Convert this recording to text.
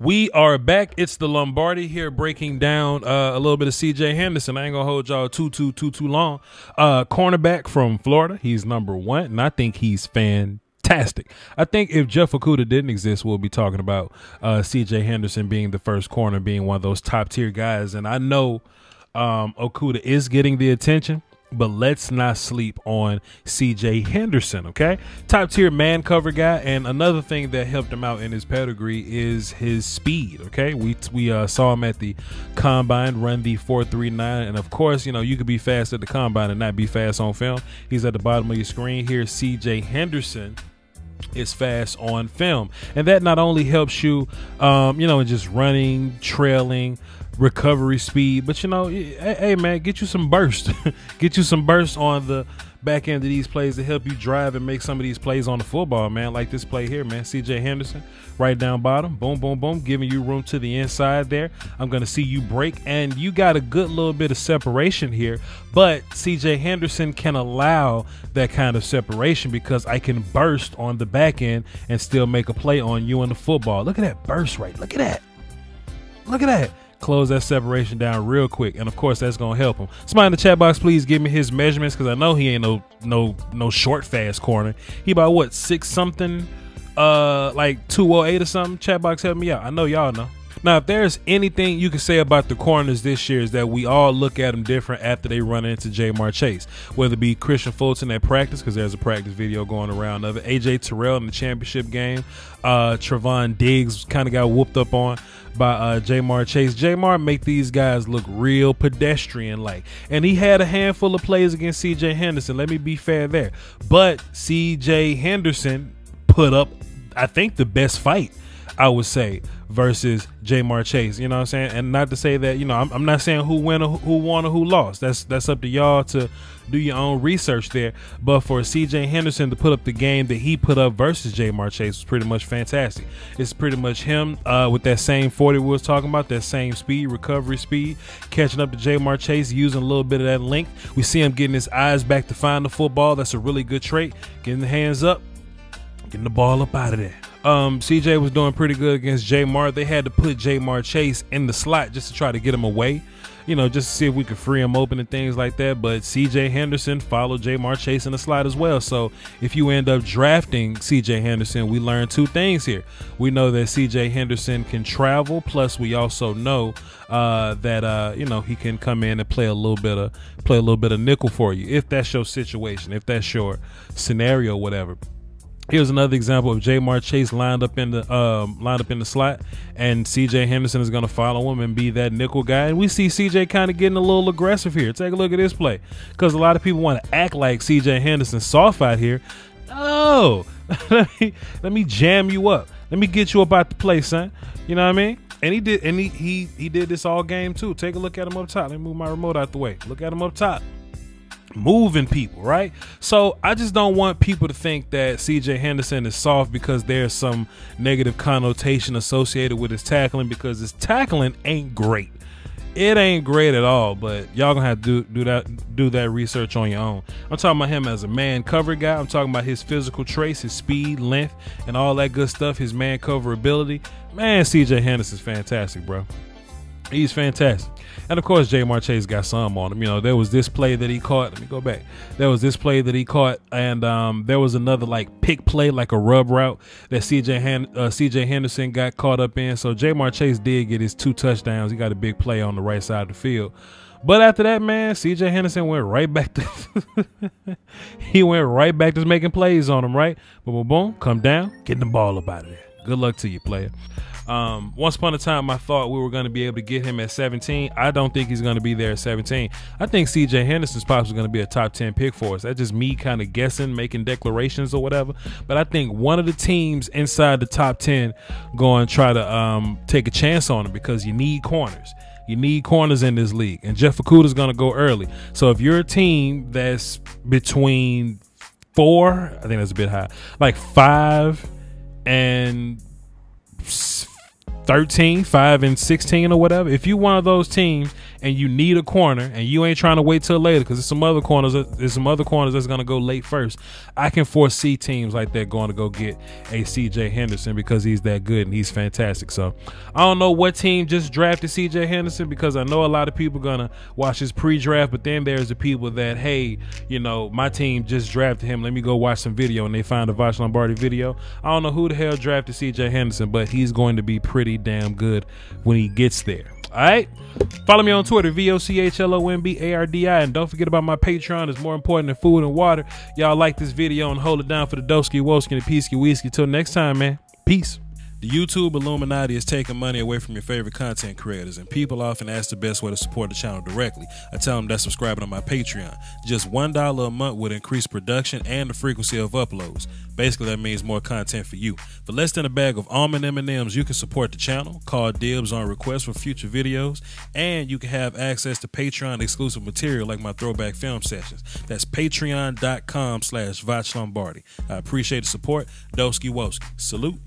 We are back. It's the Lombardi here breaking down uh, a little bit of CJ Henderson. I ain't gonna hold y'all too too too too long. Uh, cornerback from Florida. He's number one, and I think he's fantastic. I think if Jeff Okudah didn't exist, we'll be talking about uh, CJ Henderson being the first corner, being one of those top tier guys. And I know um, Okudah is getting the attention but let's not sleep on CJ Henderson, okay? Top tier man cover guy. And another thing that helped him out in his pedigree is his speed, okay? We we uh, saw him at the combine run the 439. And of course, you know, you could be fast at the combine and not be fast on film. He's at the bottom of your screen here. CJ Henderson is fast on film. And that not only helps you, um, you know, in just running, trailing, recovery speed. But you know, hey, man, get you some burst, get you some burst on the back of these plays to help you drive and make some of these plays on the football, man. Like this play here, man. CJ Henderson, right down bottom, boom, boom, boom, giving you room to the inside there. I'm gonna see you break, and you got a good little bit of separation here. But CJ Henderson can allow that kind of separation because I can burst on the back end and still make a play on you in the football. Look at that burst rate. Look at that. Look at that close that separation down real quick. And of course, that's gonna help him. Somebody in the chat box, please give me his measurements because I know he ain't no no no short fast corner. He about what six something, uh, like two oh eight or something. Chat box, help me out. I know y'all know. Now, if there's anything you can say about the corners this year, is that we all look at them different after they run into Ja'Marr Chase. Whether it be Kristian Fulton at practice, because there's a practice video going around of it. AJ Terrell in the championship game. Uh, Trevon Diggs kind of got whooped up on by uh, Ja'Marr Chase. Ja'Marr make these guys look real pedestrian like, and he had a handful of plays against C.J. Henderson. Let me be fair there, but C.J. Henderson put up, I think, the best fight. I would say versus Ja'Marr Chase. You know what I'm saying? And not to say that you know I'm, I'm not saying who win or who won or who lost. That's that's up to y'all to do your own research there. But for C.J. Henderson to put up the game that he put up versus Ja'Marr Chase was pretty much fantastic. It's pretty much him uh, with that same 40 we was talking about, that same speed, recovery speed, catching up to Ja'Marr Chase, using a little bit of that length. We see him getting his eyes back to find the football. That's a really good trait. Getting the hands up, getting the ball up out of there. Um, CJ was doing pretty good against Ja'Marr. They had to put Ja'Marr Chase in the slot just to try to get him away, you know, just to see if we could free him open and things like that. But CJ Henderson followed Ja'Marr Chase in the slot as well. So if you end up drafting CJ Henderson, we learn two things here. We know that CJ Henderson can travel, plus we also know uh, that uh, you know he can come in and play a little bit of play a little bit of nickel for you if that's your situation, if that's your scenario, whatever. Here's another example of Ja'Marr Chase lined up in the um, lined up in the slot, and C.J. Henderson is going to follow him and be that nickel guy. And we see C.J. kind of getting a little aggressive here. Take a look at this play, because a lot of people want to act like C.J. Henderson soft out here. No, let me let me jam you up. Let me get you about the play, son. You know what I mean? And he did, and he he he did this all game too. Take a look at him up top. Let me move my remote out the way. Look at him up top moving people, right? So I just don't want people to think that CJ Henderson is soft because there's some negative connotation associated with his tackling because his tackling ain't great. It ain't great at all, but y'all gonna have to do, do that do that research on your own. I'm talking about him as a man cover guy. I'm talking about his physical traits, his speed, length, and all that good stuff, his man cover ability. Man, CJ Henderson's fantastic, bro. He's fantastic. And of course, Ja'Marr Chase got some on him. You know, there was this play that he caught. Let me go back. There was this play that he caught, and um, there was another like pick play, like a rub route that CJ Han- uh, Henderson got caught up in. So Ja'Marr Chase did get his two touchdowns. He got a big play on the right side of the field. But after that, man, CJ Henderson went right back to he went right back to making plays on him, right? Boom, boom, boom, come down, getting the ball up out of there. Good luck to you, player. Um, once upon a time, I thought we were going to be able to get him at 17. I don't think he's going to be there at 17. I think CJ Henderson's possibly going to be a top 10 pick for us. That's just me kind of guessing, making declarations or whatever. But I think one of the teams inside the top 10 going to try to um, take a chance on him because you need corners. You need corners in this league, and Jeff Okudah is going to go early. So if you're a team that's between four, I think that's a bit high, like five and 13, 5 and 16 or whatever, if you one of those teams and you need a corner and you ain't trying to wait till later because there's some other corners there's some other corners that's going to go late first. I can foresee teams like that going to go get a CJ Henderson because he's that good and he's fantastic. So, I don't know what team just drafted CJ Henderson because I know a lot of people going to watch his pre-draft, but then there's the people that hey, you know, my team just drafted him. Let me go watch some video and they find a Voch Lombardi video. I don't know who the hell drafted CJ Henderson, but he's going to be pretty damn good when he gets there. All right. Follow me on Twitter, V O C H L O M B A R D I. And don't forget about my Patreon. It's more important than food and water. Y'all like this video and hold it down for the Doski Woski and the Peasky Whiskey. Till next time, man. Peace. The YouTube Illuminati is taking money away from your favorite content creators, and people often ask the best way to support the channel directly. I tell them that subscribing to my Patreon. Just $1 a month would increase production and the frequency of uploads. Basically, that means more content for you. For less than a bag of almond M&Ms, you can support the channel, call dibs on requests for future videos, and you can have access to Patreon exclusive material like my throwback film sessions. That's patreon.com slash Voch Lombardi. I appreciate the support. Doski Woski. Salute.